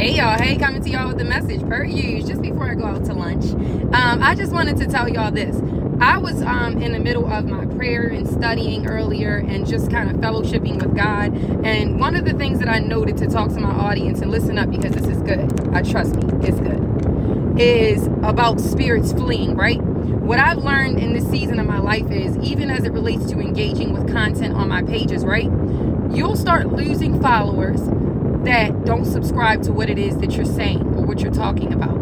Hey y'all, hey, coming to y'all with the message per use just before I go out to lunch. Um, I just wanted to tell y'all this. I was um, in the middle of my prayer and studying earlier and just kind of fellowshipping with God. And one of the things that I noted to talk to my audience and listen up because this is good, I trust me, it's good, is about spirits fleeing, right? What I've learned in this season of my life is even as it relates to engaging with content on my pages, right? You'll start losing followers that don't subscribe to what it is that you're saying or what you're talking about.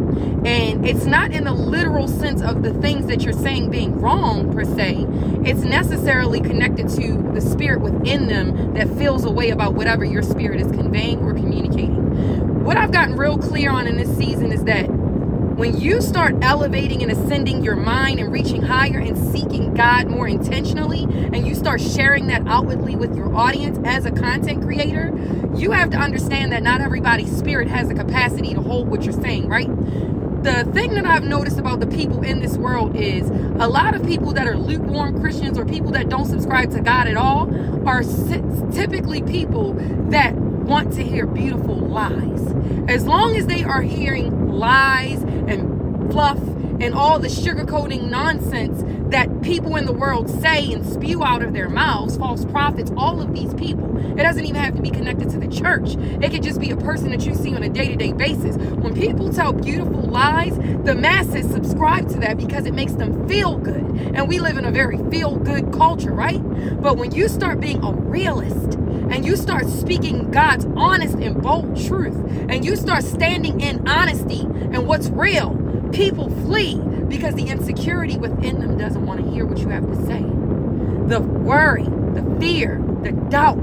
And it's not in the literal sense of the things that you're saying being wrong per se. It's necessarily connected to the spirit within them that feels a way about whatever your spirit is conveying or communicating. What I've gotten real clear on in this season is that when you start elevating and ascending your mind and reaching higher and seeking God more intentionally, and you start sharing that outwardly with your audience as a content creator, you have to understand that not everybody's spirit has the capacity to hold what you're saying, right? the thing that I've noticed about the people in this world is a lot of people that are lukewarm Christians or people that don't subscribe to God at all are typically people that want to hear beautiful lies. As long as they are hearing lies fluff and all the sugarcoating nonsense that people in the world say and spew out of their mouths, false prophets, all of these people. It doesn't even have to be connected to the church. It could just be a person that you see on a day-to-day basis. When people tell beautiful lies, the masses subscribe to that because it makes them feel good. And we live in a very feel-good culture, right? But when you start being a realist and you start speaking God's honest and bold truth and you start standing in honesty and what's real, people flee because the insecurity within them doesn't want to hear what you have to say. The worry, the fear, the doubt,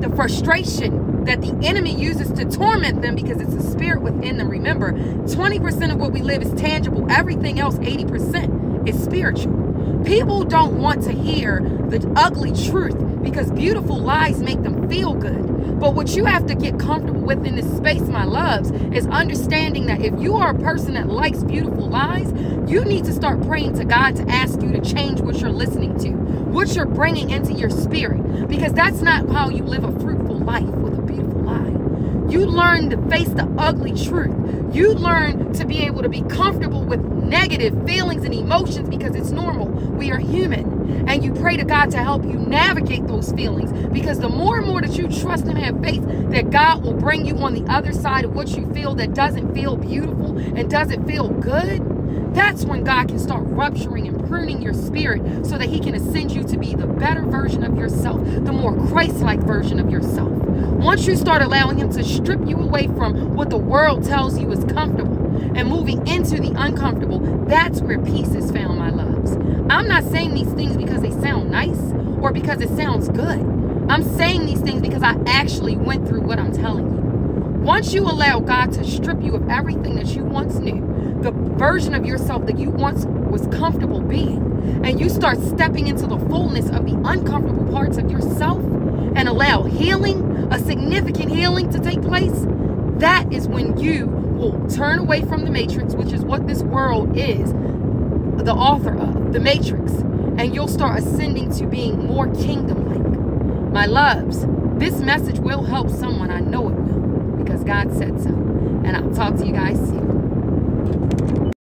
the frustration that the enemy uses to torment them because it's a spirit within them. Remember, 20% of what we live is tangible, everything else, 80%, is spiritual. People don't want to hear the ugly truth because beautiful lies make them feel good. But what you have to get comfortable with in this space, my loves, is understanding that if you are a person that likes beautiful lies, you need to start praying to God to ask you to change what you're listening to, what you're bringing into your spirit, because that's not how you live a fruitful life with a beautiful lie. You learn to face the ugly truth. You learn to be able to be comfortable with negative feelings and emotions because it's normal. We are human. And you pray to God to help you navigate those feelings because the more and more that you trust and have faith that God will bring you on the other side of what you feel that doesn't feel beautiful and doesn't feel good, that's when God can start rupturing and pruning your spirit so that He can ascend you to be the better version of yourself, the more Christ like version of yourself. Once you start allowing Him to strip you away from what the world tells you is comfortable and moving into the uncomfortable, that's where peace is found, my loves. I'm not saying these things because they sound nice or because it sounds good. I'm saying these things because I actually went through what I'm telling you. Once you allow God to strip you of everything that you once knew, the version of yourself that you once was comfortable being, and you start stepping into the fullness of the uncomfortable parts of yourself and allow healing, a significant healing to take place, that is when you will turn away from the matrix, which is what this world is, the author of, the matrix, and you'll start ascending to being more kingdom like. My loves, this message will help someone. I know it will because God said so. And I'll talk to you guys soon.